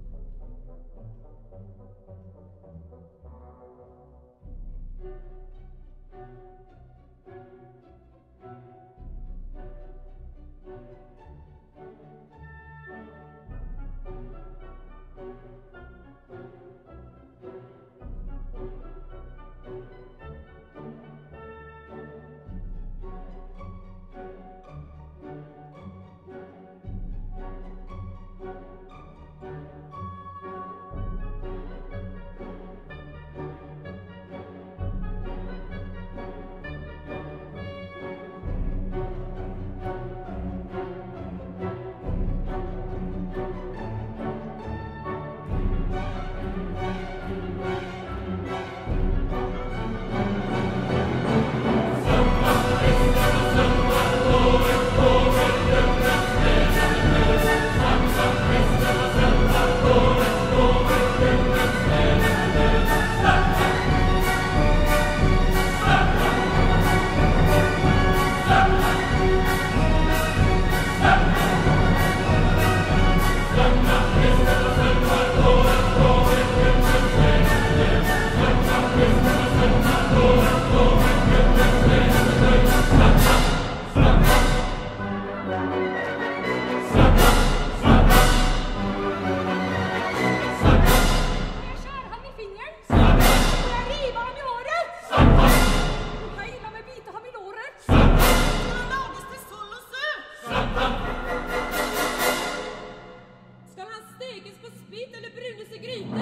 Thank you. stekes på spit eller brunes i grytor?